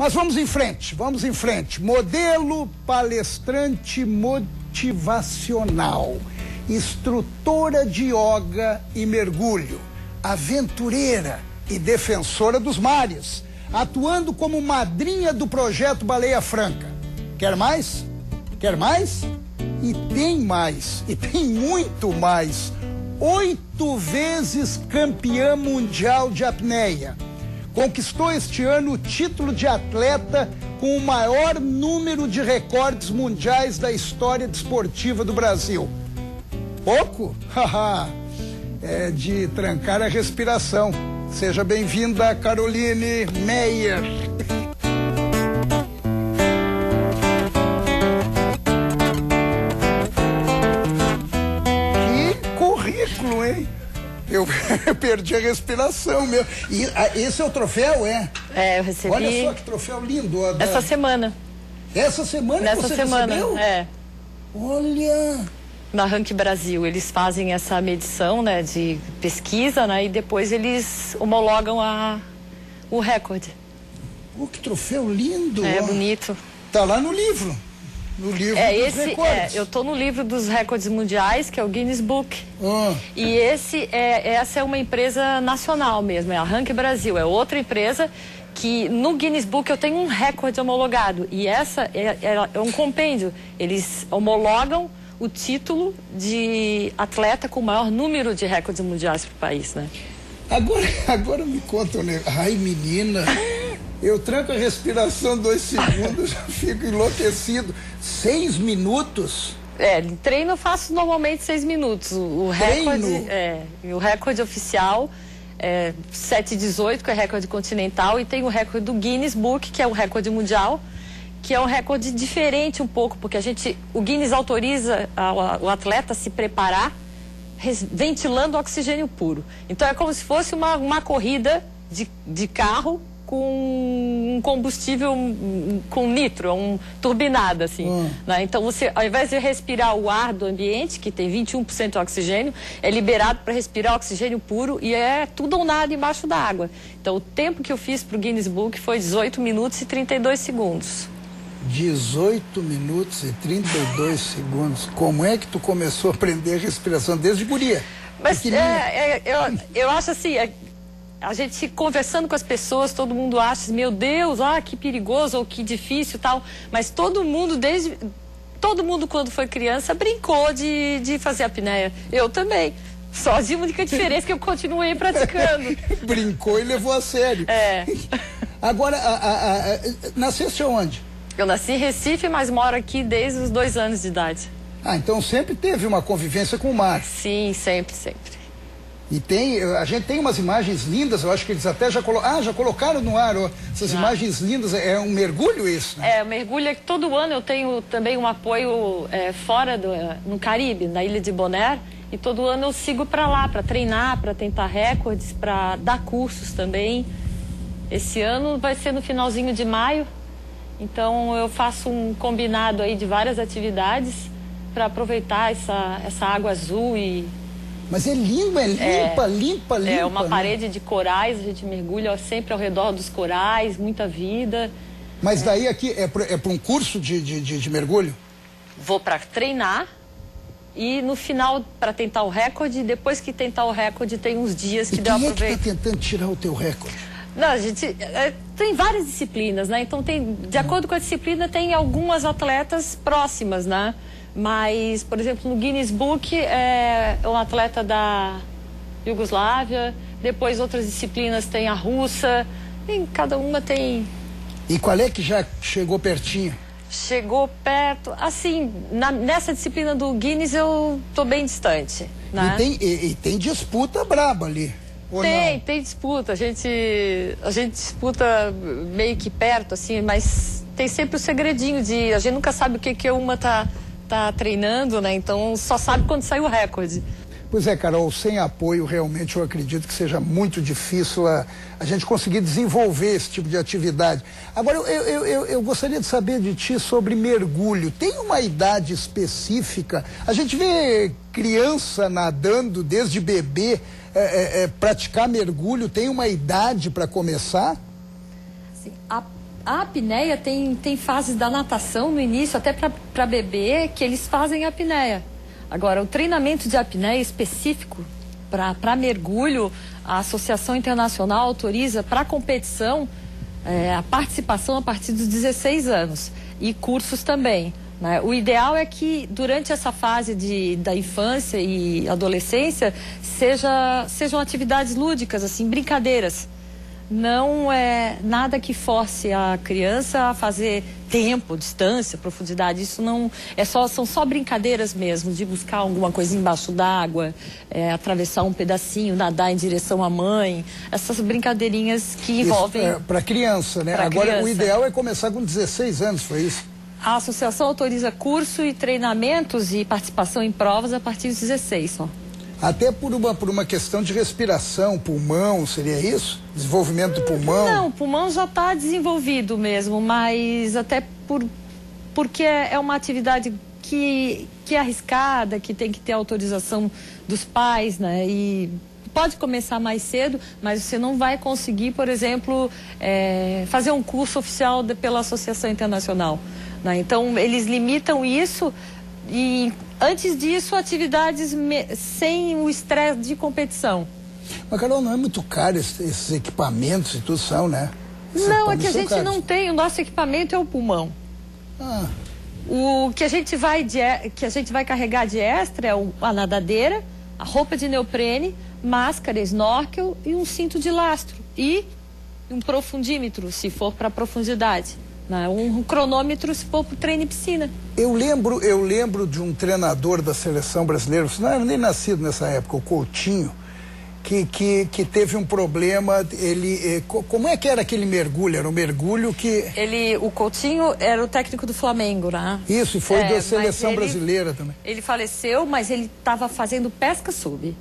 Mas vamos em frente, vamos em frente. Modelo palestrante motivacional, instrutora de yoga e mergulho, aventureira e defensora dos mares, atuando como madrinha do projeto Baleia Franca. Quer mais? Quer mais? E tem mais, e tem muito mais. Oito vezes campeã mundial de apneia conquistou este ano o título de atleta com o maior número de recordes mundiais da história desportiva do Brasil. Pouco? Haha, é de trancar a respiração. Seja bem-vinda, Caroline Meyer. Eu perdi a respiração meu. E a, ah, esse é o troféu, é? É, eu recebi. Olha só que troféu lindo. Da... Essa semana. Essa semana Nessa você semana, recebeu? é. Olha. Na Rank Brasil, eles fazem essa medição, né, de pesquisa, né, e depois eles homologam a, o recorde. Oh, que troféu lindo. É, bonito. Tá lá no livro no livro é, dos esse, recordes. É, eu estou no livro dos recordes mundiais, que é o Guinness Book. Ah. E esse é, essa é uma empresa nacional mesmo, é a Rank Brasil, é outra empresa que no Guinness Book eu tenho um recorde homologado. E essa é, é, é um compêndio. Eles homologam o título de atleta com o maior número de recordes mundiais para o país, né? Agora, agora me conta negócio. Ai, menina, eu tranco a respiração dois segundos, já fico enlouquecido. Seis minutos? É, treino eu faço normalmente seis minutos. O, recorde, é, o recorde oficial é 7,18, que é recorde continental, e tem o recorde do Guinness Book, que é o recorde mundial, que é um recorde diferente um pouco, porque a gente, o Guinness autoriza o atleta a se preparar ventilando oxigênio puro. Então é como se fosse uma, uma corrida de, de carro com um combustível com nitro, um turbinado assim. Hum. Né? Então você, ao invés de respirar o ar do ambiente, que tem 21% de oxigênio, é liberado para respirar oxigênio puro e é tudo ou nada embaixo da água. Então o tempo que eu fiz para o Guinness Book foi 18 minutos e 32 segundos. 18 minutos e 32 segundos. Como é que tu começou a aprender a respiração desde guria? Mas é, é, eu, eu acho assim, é, a gente conversando com as pessoas, todo mundo acha, meu Deus, ah, que perigoso ou que difícil tal. Mas todo mundo, desde. Todo mundo, quando foi criança, brincou de, de fazer apneia. Eu também. Só a única diferença é que eu continuei praticando. Brincou e levou a sério. É. Agora, a, a, a, onde? Eu nasci em Recife, mas moro aqui desde os dois anos de idade. Ah, então sempre teve uma convivência com o mar. Sim, sempre, sempre. E tem, a gente tem umas imagens lindas, eu acho que eles até já, colo ah, já colocaram no ar ó, essas imagens lindas. É um mergulho isso, né? É, o mergulho é que todo ano eu tenho também um apoio é, fora do, no Caribe, na ilha de Bonaire. E todo ano eu sigo para lá, para treinar, para tentar recordes, para dar cursos também. Esse ano vai ser no finalzinho de maio. Então eu faço um combinado aí de várias atividades para aproveitar essa, essa água azul e mas é limpa, é limpa, é, limpa, limpa. É uma né? parede de corais, a gente mergulha sempre ao redor dos corais, muita vida. Mas daí aqui é para é um curso de, de, de, de mergulho? Vou para treinar e no final para tentar o recorde. Depois que tentar o recorde, tem uns dias que e deu aproveito. Quem é que está tentando tirar o teu recorde? Não, a gente é, tem várias disciplinas, né? Então tem, de acordo com a disciplina, tem algumas atletas próximas, né? Mas, por exemplo, no Guinness Book é um atleta da Iugoslávia, depois outras disciplinas tem a russa, e cada uma tem. E qual é que já chegou pertinho? Chegou perto, assim, na, nessa disciplina do Guinness eu tô bem distante. Né? E, tem, e, e tem disputa braba ali. tem, não? tem disputa. A gente, a gente disputa meio que perto, assim, mas tem sempre o segredinho de. A gente nunca sabe o que, que uma tá está treinando, né? Então só sabe quando sai o recorde. Pois é, Carol, sem apoio, realmente eu acredito que seja muito difícil a, a gente conseguir desenvolver esse tipo de atividade. Agora, eu, eu, eu, eu, gostaria de saber de ti sobre mergulho. Tem uma idade específica? A gente vê criança nadando desde bebê, é, é, é, praticar mergulho, tem uma idade para começar? A apneia tem, tem fases da natação no início, até para bebê, que eles fazem apneia. Agora, o treinamento de apneia específico para mergulho, a Associação Internacional autoriza para competição é, a participação a partir dos 16 anos e cursos também. Né? O ideal é que durante essa fase de, da infância e adolescência seja, sejam atividades lúdicas, assim, brincadeiras não é nada que force a criança a fazer tempo, distância, profundidade. Isso não é só são só brincadeiras mesmo de buscar alguma coisa embaixo d'água, é, atravessar um pedacinho, nadar em direção à mãe. Essas brincadeirinhas que envolvem é, para criança, né? Agora criança. o ideal é começar com 16 anos, foi isso? A associação autoriza curso e treinamentos e participação em provas a partir dos 16 só. Até por uma, por uma questão de respiração, pulmão, seria isso? Desenvolvimento do pulmão? Não, o pulmão já está desenvolvido mesmo, mas até por, porque é uma atividade que, que é arriscada, que tem que ter autorização dos pais, né? E pode começar mais cedo, mas você não vai conseguir, por exemplo, é, fazer um curso oficial de, pela Associação Internacional. Né? Então, eles limitam isso e antes disso, atividades sem o estresse de competição. Mas, Carol, não é muito caro esses, esses equipamentos e tudo são, né? Esses não, é que a gente caros. não tem. O nosso equipamento é o pulmão. Ah. O que a gente vai, de, que a gente vai carregar de extra é a nadadeira, a roupa de neoprene, máscara, snorkel e um cinto de lastro. E um profundímetro, se for para profundidade. Né? Um cronômetro se for para o treino em piscina. Eu lembro, eu lembro de um treinador da seleção brasileira, não era nem nascido nessa época, o Coutinho, que, que, que teve um problema. Ele, eh, como é que era aquele mergulho? Era um mergulho que. Ele, o Coutinho era o técnico do Flamengo, né? Isso, e foi é, da seleção ele, brasileira também. Ele faleceu, mas ele estava fazendo pesca sub.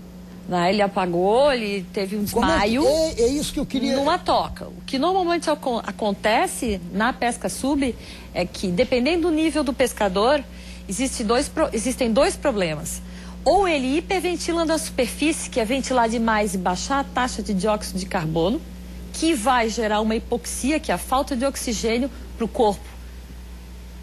Né? Ele apagou, ele teve um é desmaio. É, é, é, isso que eu queria. Numa toca. O que normalmente acontece na pesca sub é que, dependendo do nível do pescador, existe dois, existem dois problemas. Ou ele hiperventilando a superfície, que é ventilar demais e baixar a taxa de dióxido de carbono, que vai gerar uma hipoxia, que é a falta de oxigênio para o corpo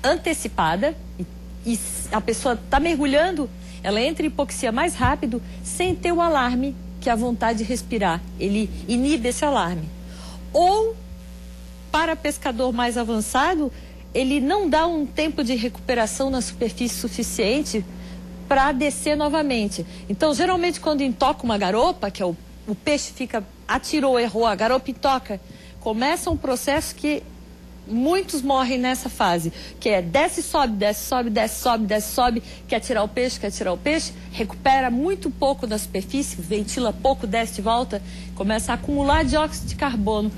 antecipada, e, e a pessoa está mergulhando ela entra em hipoxia mais rápido sem ter o alarme, que é a vontade de respirar. Ele inibe esse alarme. Ou, para pescador mais avançado, ele não dá um tempo de recuperação na superfície suficiente para descer novamente. Então, geralmente, quando intoca uma garopa, que é o, o peixe fica, atirou, errou, a garopa intoca, começa um processo que muitos morrem nessa fase, que é desce, sobe, desce, sobe, desce, sobe, desce, sobe, quer tirar o peixe, quer tirar o peixe, recupera muito pouco da superfície, ventila pouco, desce de volta, começa a acumular dióxido de carbono.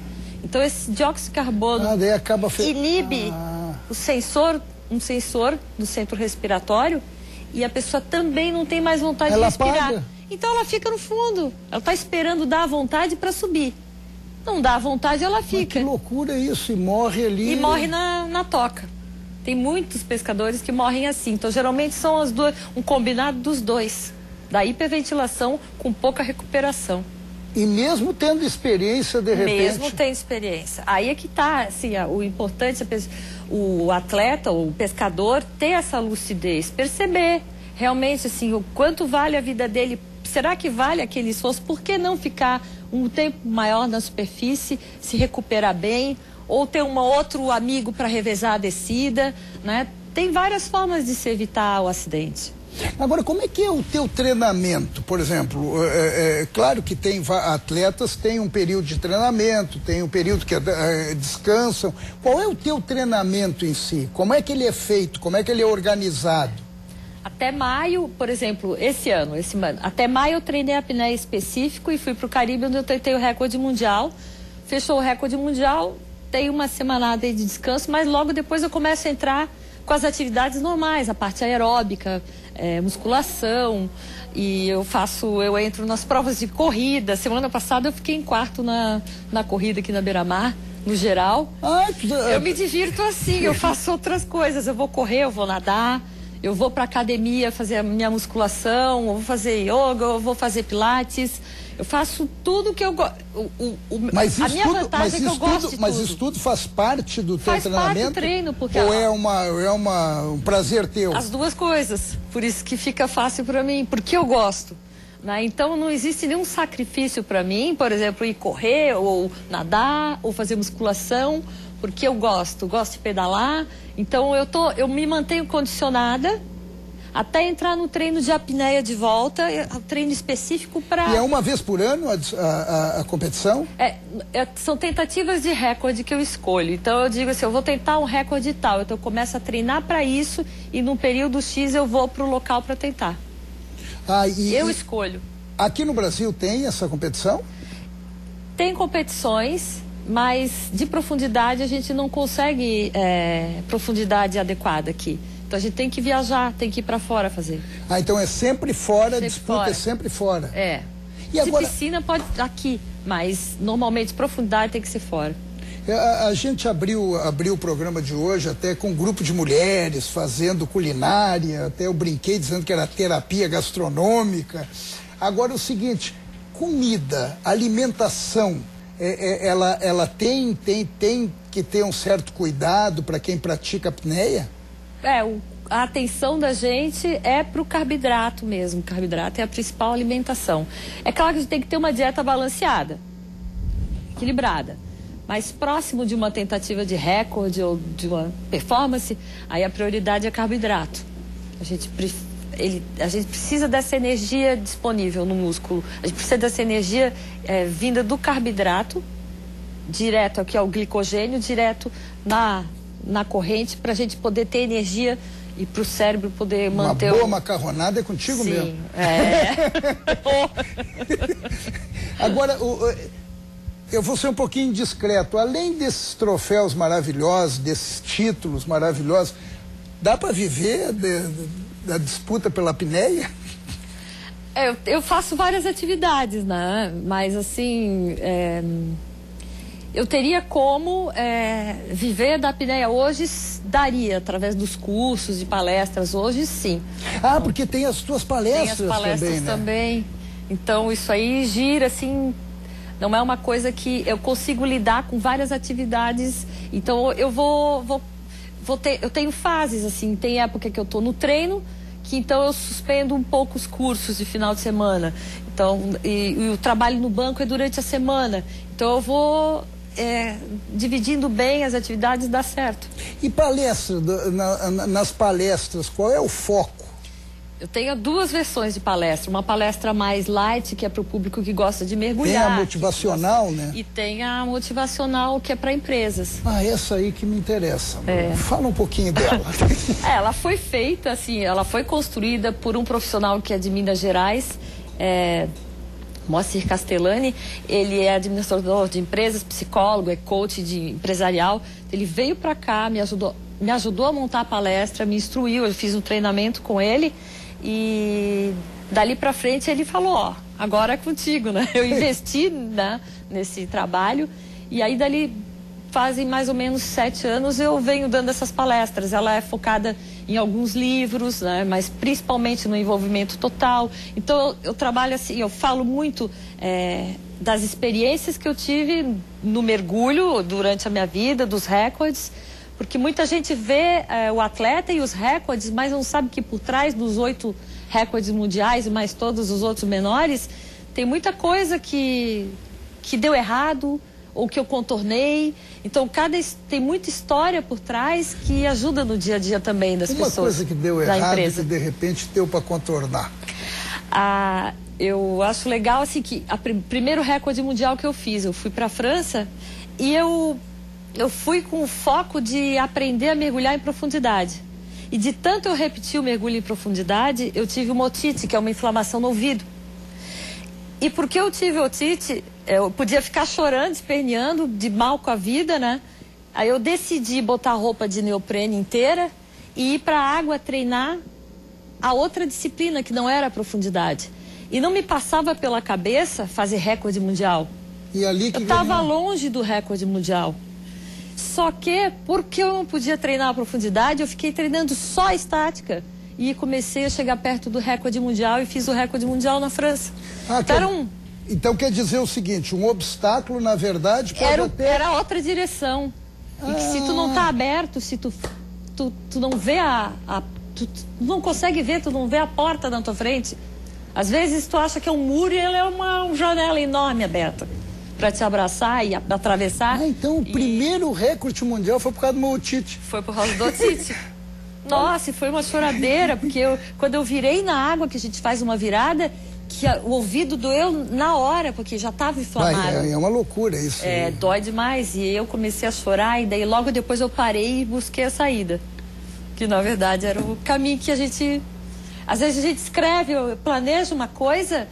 Então esse dióxido de carbono ah, acaba fe... inibe ah. o sensor, um sensor do centro respiratório e a pessoa também não tem mais vontade ela de respirar. Apaga. Então ela fica no fundo. Ela está esperando dar a vontade para subir. Não dá vontade, ela fica. Mas que loucura isso, e morre ali. E morre na, na toca. Tem muitos pescadores que morrem assim. Então, geralmente são as duas, um combinado dos dois. Da hiperventilação com pouca recuperação. E mesmo tendo experiência, de repente. Mesmo tendo experiência. Aí é que está, assim, o importante, o atleta, o pescador, ter essa lucidez, perceber realmente, assim, o quanto vale a vida dele. Será que vale aquele esforço? Por que não ficar um tempo maior na superfície, se recuperar bem, ou ter um outro amigo para revezar a descida, né? Tem várias formas de se evitar o acidente. Agora, como é que é o teu treinamento? Por exemplo, é, é, é claro que tem atletas têm um período de treinamento, tem um período que é, descansam. Qual é o teu treinamento em si? Como é que ele é feito? Como é que ele é organizado? Até maio, por exemplo, esse ano, esse ano, até maio eu treinei apneia específico e fui para o Caribe onde eu tentei o recorde mundial. Fechou o recorde mundial, tem uma semanada aí de descanso, mas logo depois eu começo a entrar com as atividades normais, a parte aeróbica, é, musculação, e eu faço, eu entro nas provas de corrida. Semana passada eu fiquei em quarto na, na corrida aqui na Beira-Mar, no geral. eu me divirto assim, eu faço outras coisas, eu vou correr, eu vou nadar eu vou para academia fazer a minha musculação, eu vou fazer yoga, eu vou fazer pilates. Eu faço tudo que eu gosto. Mas a minha tudo, vantagem é que eu tudo, gosto de Mas tudo. isso tudo faz parte do faz teu treinamento? Faz parte do treino, porque... Ou é, uma, é uma, um prazer teu? As duas coisas. Por isso que fica fácil para mim, porque eu gosto. Né? Então não existe nenhum sacrifício para mim, por exemplo, ir correr ou nadar ou fazer musculação, porque eu gosto, gosto de pedalar. Então eu tô, eu me mantenho condicionada até entrar no treino de apneia de volta, o treino específico para. E é uma vez por ano a, a, a competição? É, é, são tentativas de recorde que eu escolho. Então eu digo assim, eu vou tentar um recorde tal. Então eu começo a treinar para isso e num período X eu vou para o local para tentar. Ah, e, eu escolho. Aqui no Brasil tem essa competição? Tem competições, mas de profundidade a gente não consegue é, profundidade adequada aqui. Então a gente tem que viajar, tem que ir para fora fazer. Ah, então é sempre fora, sempre disputa fora. é sempre fora. É. E agora... De piscina pode aqui, mas normalmente profundidade tem que ser fora. É, a, a, gente abriu, abriu o programa de hoje até com um grupo de mulheres fazendo culinária, até eu brinquei dizendo que era terapia gastronômica. Agora o seguinte, comida, alimentação, é, é, ela, ela tem, tem, tem que ter um certo cuidado para quem pratica apneia? É, o, a atenção da gente é para o carboidrato mesmo. O carboidrato é a principal alimentação. É claro que a gente tem que ter uma dieta balanceada, equilibrada mais próximo de uma tentativa de recorde ou de uma performance, aí a prioridade é carboidrato. A gente, ele, a gente precisa dessa energia disponível no músculo. A gente precisa dessa energia é, vinda do carboidrato, direto aqui ao glicogênio, direto na, na corrente, para a gente poder ter energia e para o cérebro poder manter. Uma boa o... macarronada é contigo Sim, mesmo. É. Agora, o, eu vou ser um pouquinho discreto. Além desses troféus maravilhosos, desses títulos maravilhosos, dá para viver da disputa pela apneia? É, eu, eu, faço várias atividades, né? Mas assim, é, eu teria como é, viver da apneia hoje, daria, através dos cursos e palestras, hoje sim. Ah, porque tem as tuas palestras, tem as palestras também, né? também. Então isso aí gira assim não é uma coisa que eu consigo lidar com várias atividades. Então eu vou, vou, vou ter, eu tenho fases assim. Tem época que eu estou no treino, que então eu suspendo um pouco os cursos de final de semana. Então e, e o trabalho no banco é durante a semana. Então eu vou é, dividindo bem as atividades dá certo. E palestra, na, nas palestras, qual é o foco? Eu tenho duas versões de palestra. Uma palestra mais light, que é para o público que gosta de mergulhar. Tem a motivacional, né? E tem a motivacional, que é para empresas. Ah, essa aí que me interessa. É. Fala um pouquinho dela. é, ela foi feita, assim, ela foi construída por um profissional que é de Minas Gerais, é, Moacir Castellani. Ele é administrador de empresas, psicólogo, é coach de empresarial. Ele veio para cá, me ajudou, me ajudou a montar a palestra, me instruiu, eu fiz um treinamento com ele. E dali para frente ele falou, ó, agora é contigo, né? Eu investi né, nesse trabalho e aí dali fazem mais ou menos sete anos eu venho dando essas palestras. Ela é focada em alguns livros, né, mas principalmente no envolvimento total. Então eu, trabalho assim, eu falo muito é, das experiências que eu tive no mergulho durante a minha vida, dos recordes porque muita gente vê é, o atleta e os recordes, mas não sabe que por trás dos oito recordes mundiais e mais todos os outros menores, tem muita coisa que, que deu errado ou que eu contornei. Então, cada, tem muita história por trás que ajuda no dia a dia também das Uma pessoas. Uma coisa que deu errado e que de repente deu para contornar. Ah, eu acho legal assim que o primeiro recorde mundial que eu fiz, eu fui para a França e eu eu fui com o foco de aprender a mergulhar em profundidade. E de tanto eu repetir o mergulho em profundidade, eu tive uma otite, que é uma inflamação no ouvido. E porque eu tive otite, eu podia ficar chorando, esperneando, de mal com a vida, né? Aí eu decidi botar roupa de neoprene inteira e ir para a água treinar a outra disciplina, que não era a profundidade. E não me passava pela cabeça fazer recorde mundial. E ali que eu estava longe do recorde mundial. Só que, porque eu não podia treinar a profundidade, eu fiquei treinando só a estática. e comecei a chegar perto do recorde mundial e fiz o recorde mundial na França. Ah, então, era um... então quer dizer o seguinte, um obstáculo, na verdade, pode era, até... era outra direção. Ah. E que se tu não está aberto, se tu, tu, tu não vê a, a tu, tu, não consegue ver, tu não vê a porta na tua frente. Às vezes tu acha que é um muro e ele é uma, uma janela enorme aberta para te abraçar e atravessar. Ah, então o e... primeiro recorde mundial foi por causa do meu otite. Foi por causa do otite. Nossa, e foi uma choradeira, porque eu, quando eu virei na água, que a gente faz uma virada, que a, o ouvido doeu na hora, porque já estava inflamado. é, é, uma loucura isso. É, dói demais. E eu comecei a chorar, e daí logo depois eu parei e busquei a saída. Que na verdade era o caminho que a gente. Às vezes a gente escreve, planeja uma coisa,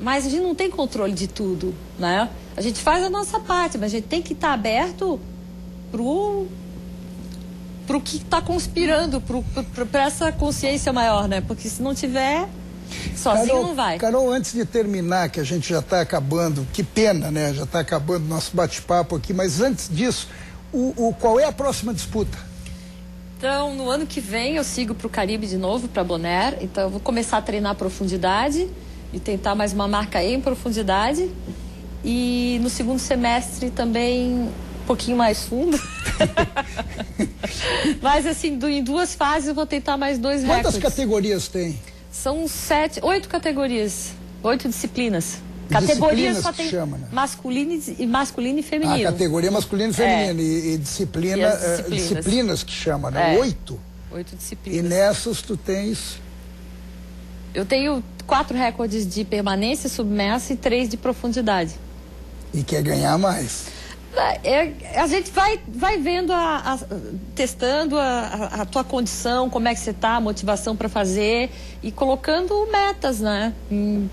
mas a gente não tem controle de tudo, né? A gente faz a nossa parte, mas a gente tem que estar tá aberto pro para o que está conspirando, para essa consciência maior, né? Porque se não tiver, sozinho Carol, não vai. Carol, antes de terminar, que a gente já está acabando, que pena, né? Já está acabando nosso bate-papo aqui, mas antes disso, o, o, qual é a próxima disputa? Então, no ano que vem eu sigo para o Caribe de novo, para Bonaire. Então, eu vou começar a treinar a profundidade e tentar mais uma marca em profundidade. E no segundo semestre também um pouquinho mais fundo. Mas assim, em duas fases eu vou tentar mais dois Quantas recordes. Quantas categorias tem? São sete, oito categorias, oito disciplinas. Categorias só tem chama, né? masculino e masculino e feminino. Ah, categoria masculino e feminino. É. E, e, disciplina, e disciplinas. Uh, disciplinas. que chama, né? É. Oito? Oito disciplinas. E nessas tu tens. Eu tenho quatro recordes de permanência submersa e três de profundidade. E quer ganhar mais? É, a gente vai, vai vendo, a, a testando a, a, tua condição, como é que você está, a motivação para fazer e colocando metas, né? Hum.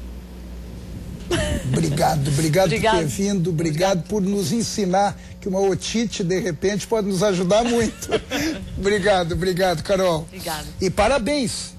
Obrigado, obrigado, obrigado, por ter vindo, obrigado, obrigado, por nos ensinar que uma otite, de repente, pode nos ajudar muito. obrigado, obrigado, Carol. Obrigado. E parabéns